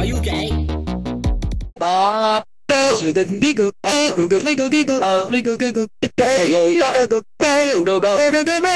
Are you gay? Bob. giggle, giggle, giggle, giggle, giggle, giggle, giggle, giggle, giggle, giggle, giggle, giggle,